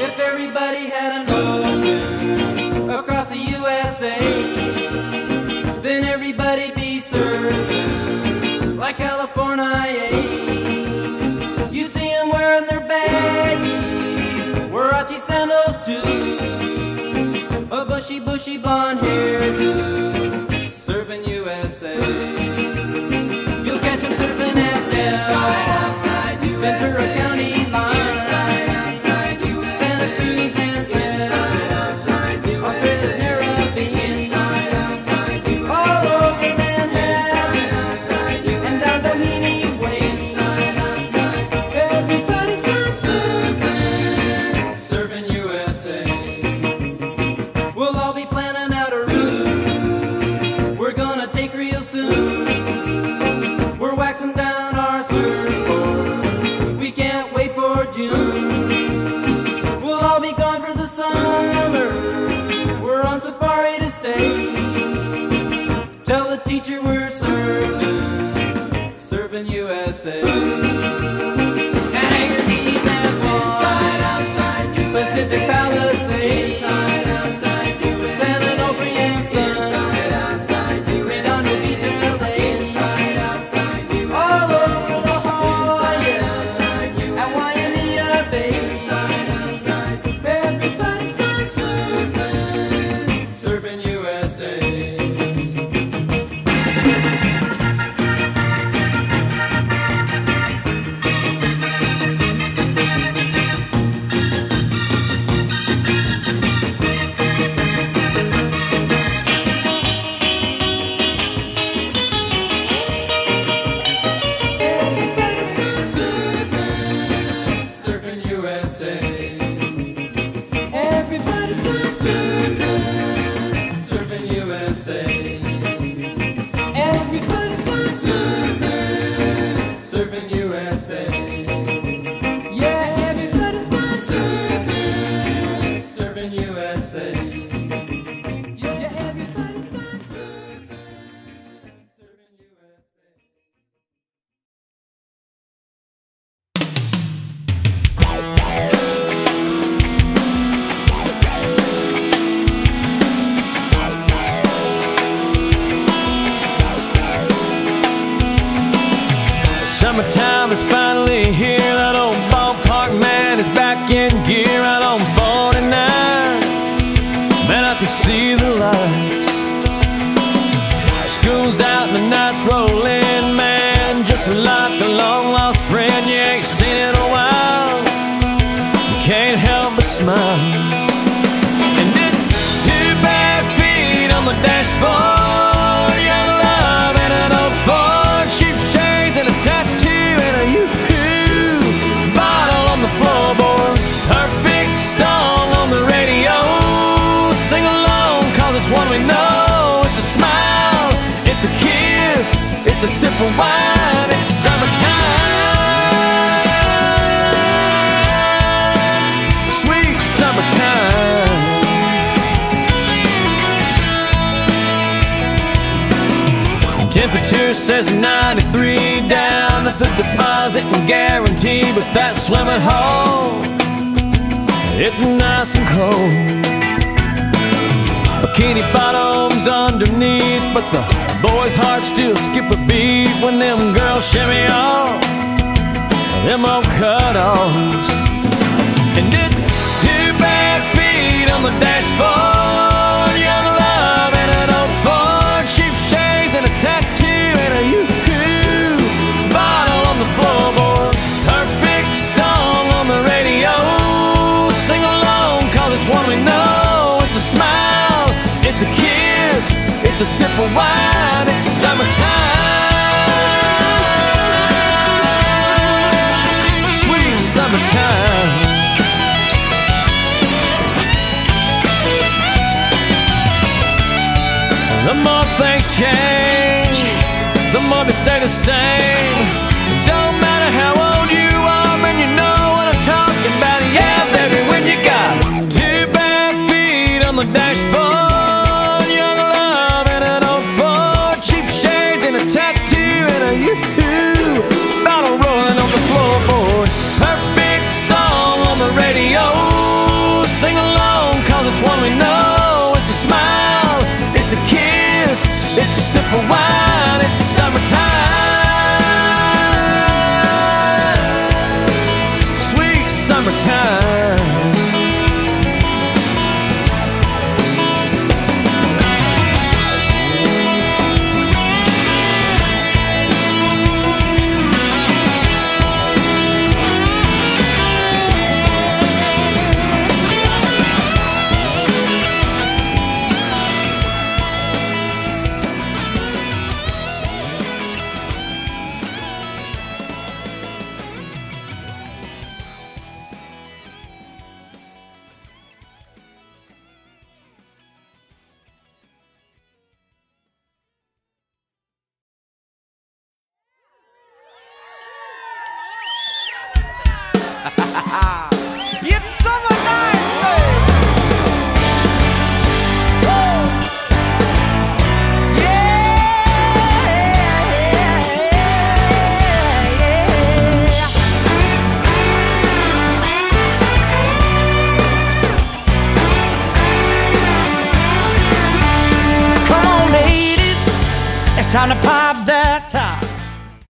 If everybody had an ocean across the USA, then everybody'd be surfing like California. You'd see them wearing their baggies, Huarache sandals too, a bushy, bushy blonde hairdo, surfing USA. We're surfing, surfing USA. And Anchor Keys and Swan, Pacific surfing Summertime is finally here. That old ballpark man is back in gear out on 49. Man, I can see the lights. One we know. It's a smile. It's a kiss. It's a sip of wine. It's summertime. Sweet summertime. Temperature says 93 down at the deposit and guarantee, but that swimming hole, it's nice and cold. Bikini bottoms underneath, but the boys' hearts still skip a beat when them girls shimmy off them old cutoffs. And it's two bare feet on the dashboard, young love and an old Ford, cheap shades and a tattoo and a bottle on the floorboard. Perfect song on the radio. Sing along, cause it's one we know. A sip of wine, it's summertime. Sweet summertime. The more things change, the more they stay the same. Don't matter how We know it's a smile, it's a kiss, it's a simple wine. ha ha ha